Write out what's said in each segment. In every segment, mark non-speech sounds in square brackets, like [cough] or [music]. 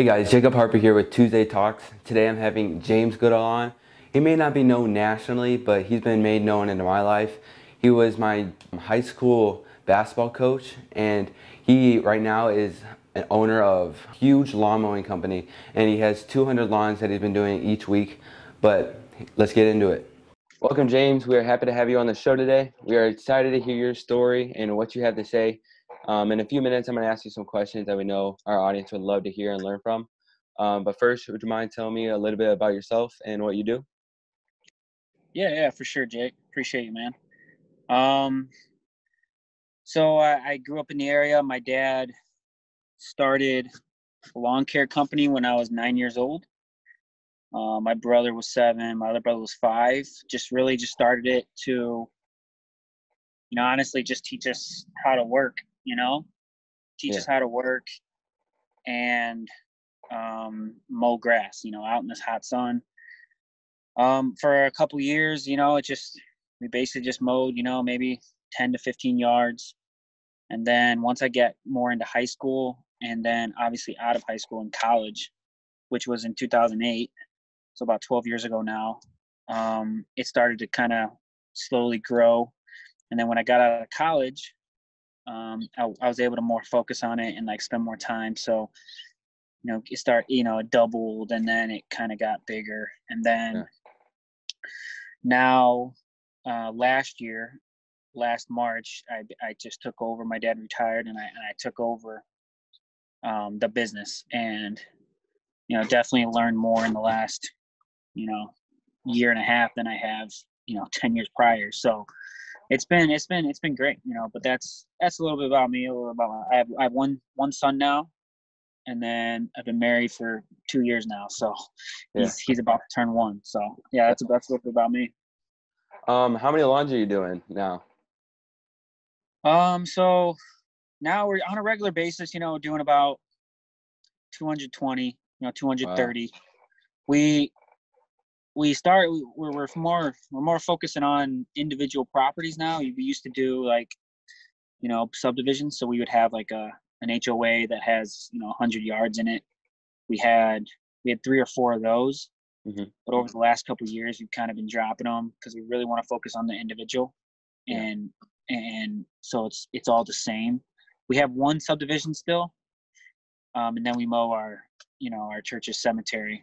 Hey guys, Jacob Harper here with Tuesday Talks. Today I'm having James Goodall on. He may not be known nationally, but he's been made known in my life. He was my high school basketball coach, and he right now is an owner of a huge lawn mowing company, and he has 200 lawns that he's been doing each week. But let's get into it. Welcome, James. We are happy to have you on the show today. We are excited to hear your story and what you have to say. Um, in a few minutes, I'm going to ask you some questions that we know our audience would love to hear and learn from. Um, but first, would you mind telling me a little bit about yourself and what you do? Yeah, yeah, for sure, Jake. Appreciate you, man. Um, so I, I grew up in the area. My dad started a lawn care company when I was nine years old. Uh, my brother was seven. My other brother was five. Just really just started it to, you know, honestly, just teach us how to work you know, teach yeah. us how to work and um, mow grass, you know, out in this hot sun. Um, for a couple years, you know, it just, we basically just mowed, you know, maybe 10 to 15 yards. And then once I get more into high school and then obviously out of high school and college, which was in 2008, so about 12 years ago now, um, it started to kind of slowly grow. And then when I got out of college, um, I, I, was able to more focus on it and like spend more time. So, you know, it start, you know, it doubled and then it kind of got bigger. And then yeah. now, uh, last year, last March, I, I just took over. My dad retired and I, and I took over um, the business and, you know, definitely learned more in the last, you know, year and a half than I have, you know, 10 years prior. So, it's been it's been it's been great, you know. But that's that's a little bit about me. A little about my, I have I have one one son now, and then I've been married for two years now. So [laughs] yeah. he's he's about to turn one. So yeah, that's that's a little bit about me. Um, how many lawns are you doing now? Um, so now we're on a regular basis. You know, doing about 220. You know, 230. Wow. We we start we're, we're more we're more focusing on individual properties now. We used to do like you know subdivisions. So we would have like a an hoa that has you know 100 yards in it. We had we had three or four of those. Mm-hmm. but over the last couple years we've kind of been dropping them because we really want to focus on the individual. Yeah. and and so it's it's all the same. We have one subdivision still um, and then we mow our you know our church's cemetery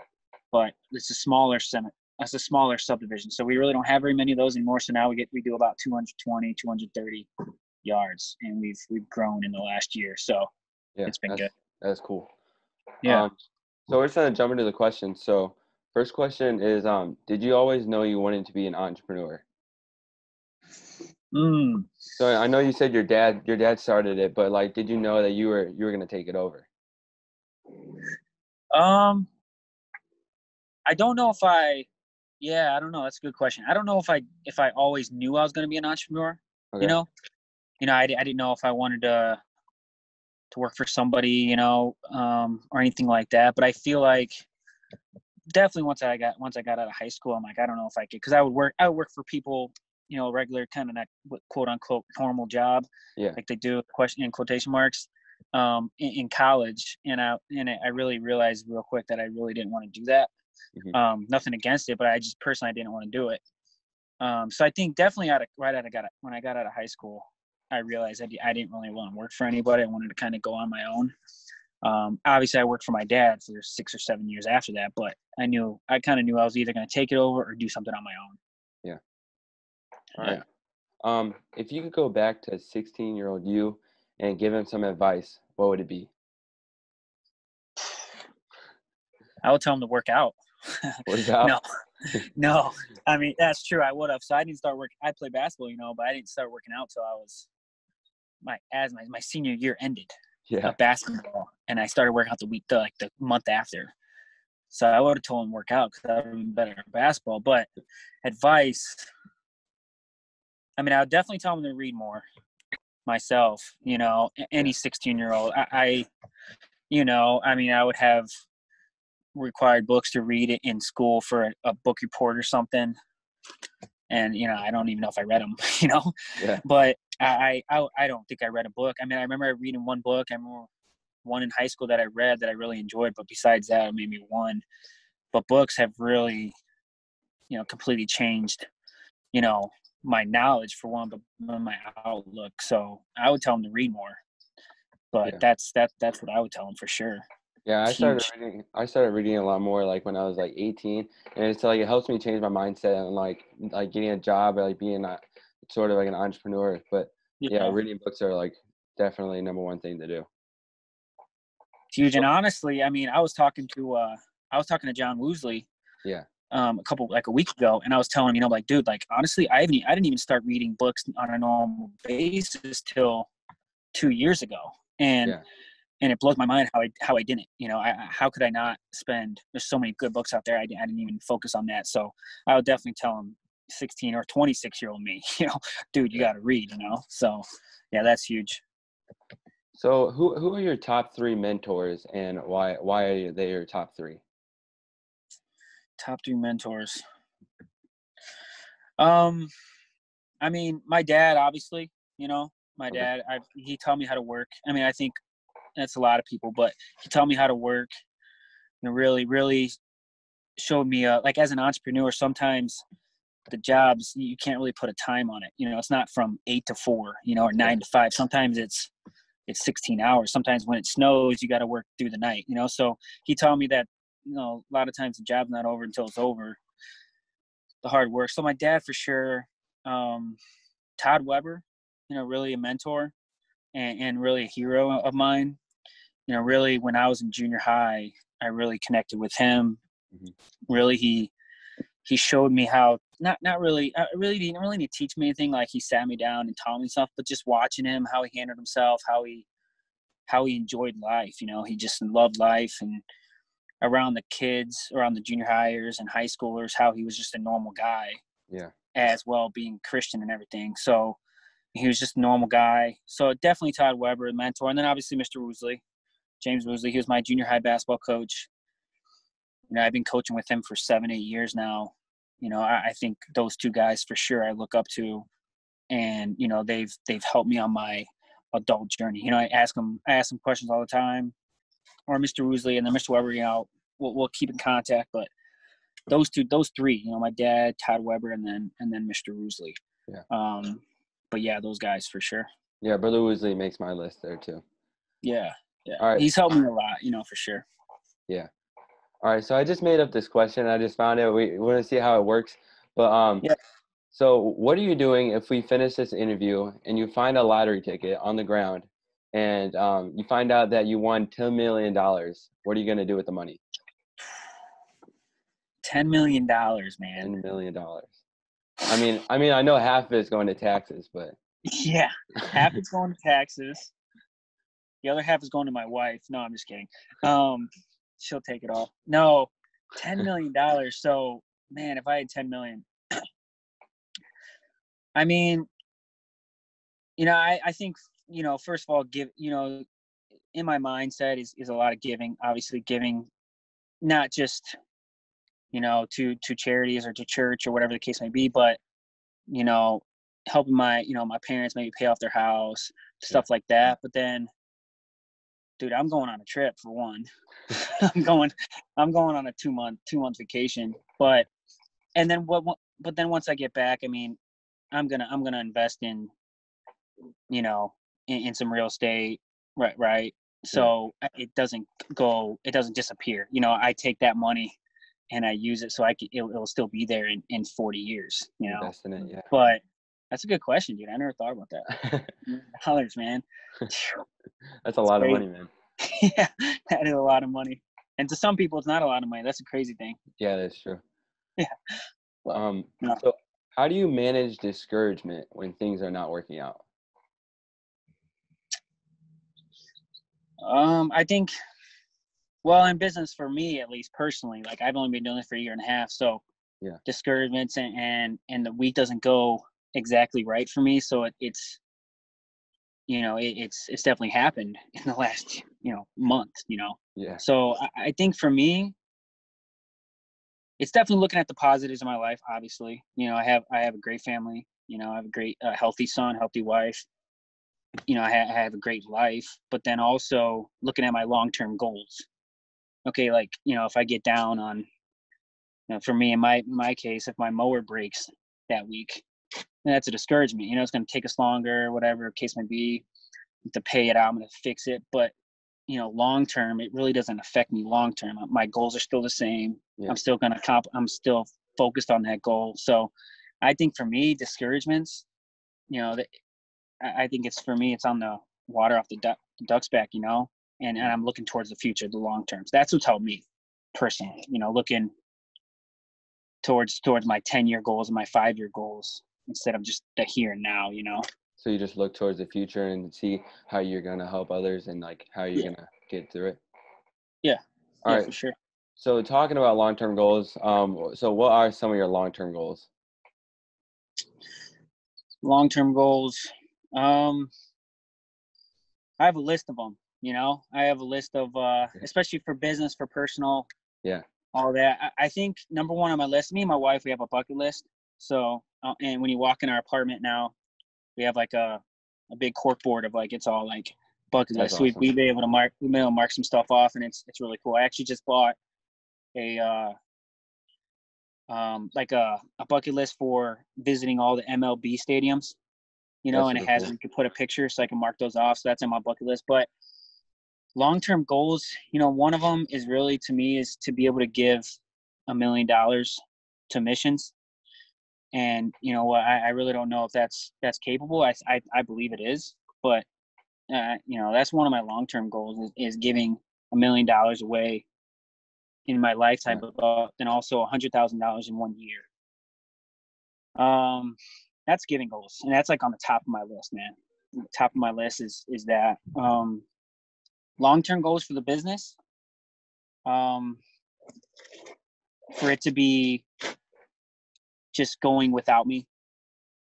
but it's a smaller cemetery that's a smaller subdivision. So we really don't have very many of those anymore. So now we get we do about 220, 230 yards, and we've we've grown in the last year. So yeah, it's been good. That's cool. Yeah. Um, so we're just gonna jump into the questions. So first question is, um, did you always know you wanted to be an entrepreneur? Mm. So I know you said your dad your dad started it, but like, did you know that you were you were gonna take it over? Um, I don't know if I yeah, I don't know. That's a good question. I don't know if I if I always knew I was going to be an entrepreneur. Okay. You know, you know, I, I didn't know if I wanted to to work for somebody, you know, um, or anything like that. But I feel like definitely once I got once I got out of high school, I'm like, I don't know if I could because I would work I would work for people, you know, regular kind of that quote unquote normal job, yeah, like they do question in quotation marks, um, in, in college, and I and I really realized real quick that I really didn't want to do that. Mm-hmm. Um, nothing against it, but I just personally didn't want to do it. Um, so I think definitely out of right out of got when I got out of high school, I realized I, I didn't really want to work for anybody. I wanted to kind of go on my own. Um, obviously, I worked for my dad for six or seven years after that, but I knew I kind of knew I was either going to take it over or do something on my own. Yeah. All right. Yeah. Um, if you could go back to 16 year old you and give him some advice, what would it be? I would tell him to work out. [laughs] no, [laughs] no. I mean, that's true. I would have. So I didn't start working. I play basketball, you know, but I didn't start working out till I was my as my, my senior year ended. Yeah. Basketball, and I started working out the week, the, like the month after. So I would have told him work out because I would have been better at basketball. But advice, I mean, I would definitely tell him to read more myself. You know, any 16 year old. I, I, you know, I mean, I would have required books to read it in school for a, a, book report or something and you know i don't even know if i read them [laughs] you know yeah. but I, I i don't think i read a book i mean i remember reading one book i remember one in high school that I read that I really enjoyed, but besides that, maybe one. But books have really, you know, completely changed, you know, my knowledge for one, but my outlook. So I would tell them to read more. But yeah. that's that that's what I would tell them for sure. Yeah, I started reading. I started reading a lot more like when I was like 18, and it's like it helps me change my mindset and like like getting a job, like being a, sort of like an entrepreneur. But yeah. yeah, reading books are like definitely number one thing to do. Huge, and honestly, I mean, I was talking to uh I was talking to John Woosley. Yeah. Um, a couple like a week ago, and I was telling him, you know, like, dude, like honestly, I haven't, I didn't even start reading books on a normal basis till two years ago, and. Yeah and it blows my mind how I how I didn't. You know, I, how could I not spend? There's so many good books out there. I, I didn't even focus on that. So I would definitely tell him, 16 or 26 year old me, [laughs] you know, dude, you got to read. You know, so yeah, that's huge. So who who are your top three mentors, and why why are they your top three? Top three mentors. Um, I mean, my dad, obviously, you know, my dad. I he taught me how to work. I mean, I think that's a lot of people, but he taught me how to work and really, really showed me, uh, like as an entrepreneur, sometimes the jobs, you can't really put a time on it. You know, it's not from eight to four, you know, or nine to five. Sometimes it's, it's 16 hours. Sometimes when it snows, you got to work through the night, you know? So he taught me that, you know, a lot of times the job's not over until it's over. The hard work. So my dad for sure, um, Todd Weber, you know, really a mentor and, and really a hero of mine you know, really when I was in junior high, I really connected with him. Mm-hmm. Really, he he showed me how not not really I really didn't really need to teach me anything. Like he sat me down and taught me stuff, but just watching him, how he handled himself, how he how he enjoyed life. You know, he just loved life and around the kids, around the junior hires and high schoolers, how he was just a normal guy. Yeah. As well, being Christian and everything. So he was just a normal guy. So definitely Todd Weber, mentor, and then obviously Mr. Woosley. James Woosley. He was my junior high basketball coach. You know, I've been coaching with him for seven, eight years now. You know, I, I think those two guys for sure I look up to, and you know they've they've helped me on my adult journey. You know, I ask them I ask them questions all the time, or Mr. Woosley and then Mr. Weber. You know, we'll, we'll keep in contact, but those two, those three, you know, my dad, Todd Weber, and then and then Mr. Woosley. Yeah. Um, but yeah, those guys for sure. Yeah, brother Woosley makes my list there too. Yeah, yeah. All right. He's helped me a lot, you know, for sure. Yeah. All right. So I just made up this question. I just found it. We, want to see how it works. But um, yeah. So what are you doing if we finish this interview and you find a lottery ticket on the ground, and um, you find out that you won ten million dollars? What are you gonna do with the money? Ten million dollars, man. Ten million dollars. I mean, I mean, I know half of it's going to taxes, but [laughs] yeah, half it's going to taxes. The other half is going to my wife. No, I'm just kidding. Um, she'll take it all. No, ten million dollars. So, man, if I had ten million, I mean, you know, I, I think you know, first of all, give you know, in my mindset is is a lot of giving. Obviously, giving, not just you know to to charities or to church or whatever the case may be, but you know, helping my you know my parents maybe pay off their house, stuff like that. But then dude, I'm going on a trip for one. [laughs] I'm going, I'm going on a two month, two month vacation. But, and then what, but then once I get back, I mean, I'm gonna, I'm gonna invest in, you know, in, in some real estate, right, right. So yeah. it doesn't go, it doesn't disappear. You know, I take that money and I use it so I can, it'll, it'll still be there in, in 40 years. You know, it, yeah. But that's a good question, dude. I never thought about that. [laughs] Dollars, man. That's a lot of money, man. [laughs] yeah, that is a lot of money. And to some people, it's not a lot of money. That's a crazy thing. Yeah, that's true. Yeah. Um. No. So, how do you manage discouragement when things are not working out? Um, I think, well, in business for me at least personally, like I've only been doing it for a year and a half, so yeah, discouragements and and, and the week doesn't go exactly right for me, so it, it's you know it, it's it's definitely happened [laughs] in the last you know month you know? Yeah. So I, I, think for me it's definitely looking at the positives of my life obviously. You know i have i have a great family you know i have a great uh, healthy son healthy wife you know, I, ha- I have a great life, but then also looking at my long term goals. Okay, like you know, if I get down on, you know, for me in my my case, if my mower breaks that week, that's a discouragement. You know, it's going to take us longer, whatever case may be, to pay it out. I'm going to fix it, but you know, long term, it really doesn't affect me long term. Uh, my goals are still the same. Yeah. I'm still going to comp. I'm still focused on that goal. So, I think for me, discouragements, you know, that I think it's for me, it's on the water off the, duck, duck's back, you know, and, and I'm looking towards the future, the long term. So that's what's helped me personally, you know, looking towards towards my 10 year goals and my five year goals instead of just the here and now, you know. So you just look towards the future and see how you're gonna help others and like how you're yeah. gonna get through it. Yeah. All yeah, right. for sure. So talking about long term goals, um, so what are some of your long term goals? Long term goals. Um, I have a list of them. You know, I have a list of, uh, especially for business, for personal. Yeah. All that. I, I think number one on my list. Me and my wife, we have a bucket list. So, uh, and when you walk in our apartment now, we have like a a big cork board of like it's all like bucket list. Awesome. we we be able to mark we be able to mark some stuff off, and it's it's really cool. I actually just bought a uh, um like a a bucket list for visiting all the MLB stadiums you know, that's and it has cool. you can put a picture so I can mark those off. So that's in my bucket list. But long term goals, you know, one of them is really to me is to be able to give a million dollars to missions. And you know, I, I really don't know if that's that's capable. I I, I believe it is, but uh, you know, that's one of my long term goals is, is giving a million dollars away in my lifetime, but then also a hundred thousand dollars in one year. Um, that's giving goals, and that's like on the top of my list, man. top of my list is is that um, long term goals for the business. Um, for it to be just going without me,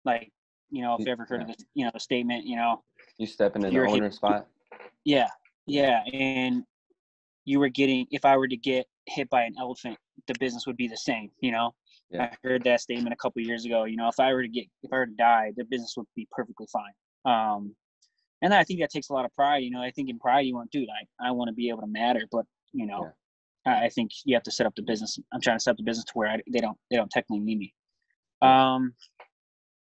like you know, if you ever heard yeah. of the you know the statement, you know, you step into the owner spot. Yeah, yeah, and you were getting if I were to get hit by an elephant, the business would be the same, you know. Yeah. I heard that statement a couple years ago. You know, if I were to get, if I were to die, the business would be perfectly fine. Um, and I think that takes a lot of pride. You know, I think in pride you want, dude, I, I want to be able to matter, but you know, yeah. I, I think you have to set up the business. I'm trying to set up the business to where I, they don't, they don't technically need me. Um,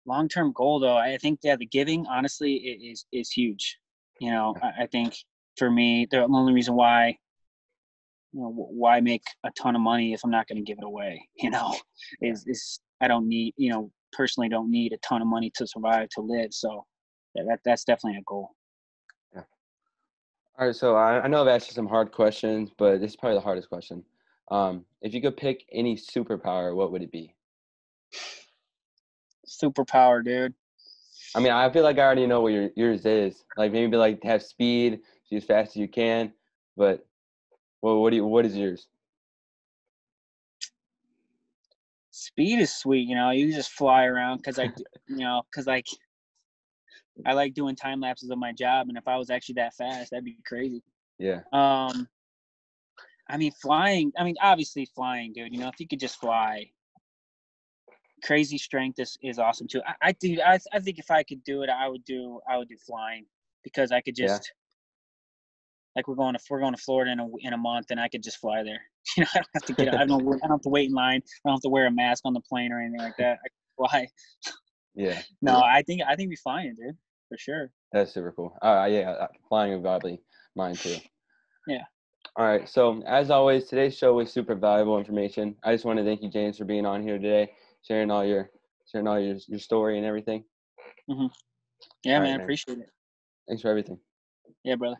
long-term goal though, I think that the giving honestly is, is huge. You know, I, I think for me, the only reason why you know why make a ton of money if i'm not going to give it away [laughs] you know is is i don't need you know personally don't need a ton of money to survive to live so yeah, that that's definitely a goal. Yeah. All right so I, I know i've asked you some hard questions but this is probably the hardest question. Um if you could pick any superpower what would it be superpower dude i mean i feel like i already know what your yours is like maybe like have speed see as fast as you can but well, what do you? What is yours? Speed is sweet. You know, you just fly around because I, [laughs] you know, because like I like doing time lapses of my job, and if I was actually that fast, that'd be crazy. Yeah. Um, I mean, flying. I mean, obviously flying, dude. You know, if you could just fly, crazy strength is, is awesome too. I, I do. I, I think if I could do it, I would do. I would do flying because I could just like we're going to we're going to Florida in a in a month, and I could just fly there. [laughs] You know, I don't have to get I don't I [laughs] don't have to wait in line. I don't have to wear a mask on the plane or anything like that. I fly. Yeah. [laughs] No, I think I think we flying, dude, for sure. That's super cool. Uh, yeah, flying would probably mine too. Yeah. All right. So as always, today's show was super valuable information. I just want to thank you, James, for being on here today, sharing all your sharing all your your story and everything. Mhm. Yeah, all man. Right, man. Appreciate it. Thanks for everything. Yeah, brother.